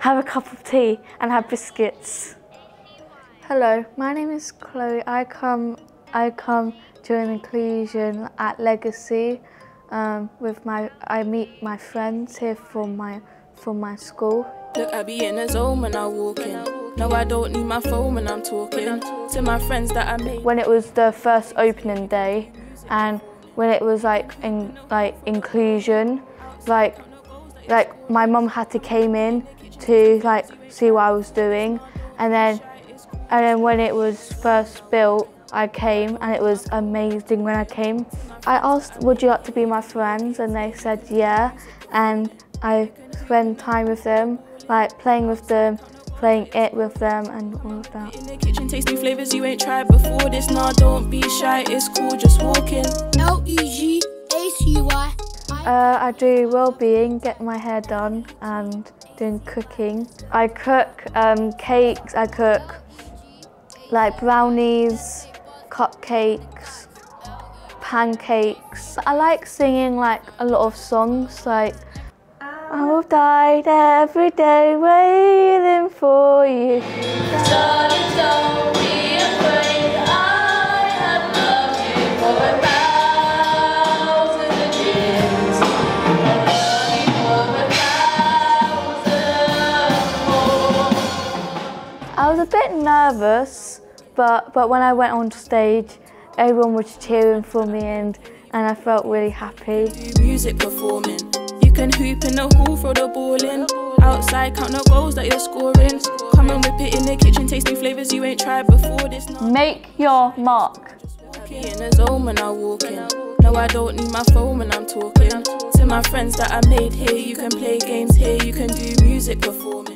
Have a cup of tea and have biscuits. Hello, my name is Chloe. I come I come during inclusion at Legacy um, with my I meet my friends here from my from my school. Look, I be in a zone when I walk in. No, I don't need my phone when I'm talking to my friends that I made. When it was the first opening day, and when it was like in like inclusion, like like my mum had to came in to like see what I was doing, and then and then when it was first built, I came and it was amazing when I came. I asked, would you like to be my friends? And they said yeah, and I spend time with them, like playing with them, playing it with them and all of that. In the kitchen, tasting flavors you ain't tried before this. Nah, don't be shy, it's cool, just walk in. L G A C Y. Uh, I do well-being, get my hair done and doing cooking. I cook um, cakes, I cook like brownies, cupcakes, pancakes. I like singing like a lot of songs like I will die every day waiting for you. I was a bit nervous, but, but when I went on stage, everyone was cheering for me and, and I felt really happy. Music performing. You can hoop in the hall, throw the ball in. Outside, count the goals that you're scoring. Come and whip it in the kitchen, tasting flavors you ain't tried before this. Make your mark. in the zone when I walk in. No, I don't need my phone when I'm talking. To my friends that I made here, you can play games here, you can do music performing.